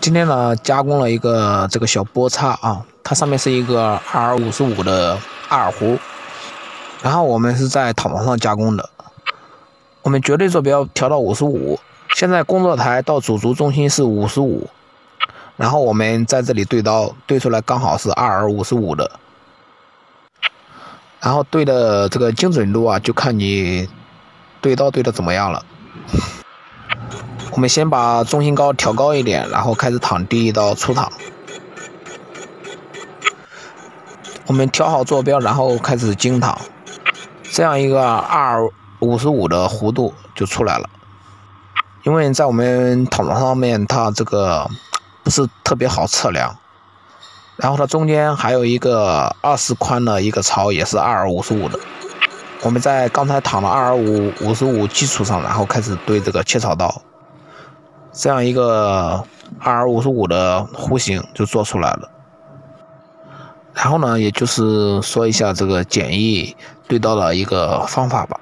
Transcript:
今天呢，加工了一个这个小波叉啊，它上面是一个 R 五十五的二胡，然后我们是在躺床上加工的，我们绝对坐标调到五十五，现在工作台到主轴中心是五十五，然后我们在这里对刀，对出来刚好是 R 五十五的，然后对的这个精准度啊，就看你对刀对的怎么样了。我们先把中心高调高一点，然后开始躺第一刀出躺。我们调好坐标，然后开始精躺，这样一个二五十五的弧度就出来了。因为在我们躺床上面，它这个不是特别好测量。然后它中间还有一个二十宽的一个槽，也是二五十五的。我们在刚才躺了二五五十五基础上，然后开始对这个切槽刀。这样一个 R 五十五的弧形就做出来了。然后呢，也就是说一下这个简易对刀的一个方法吧。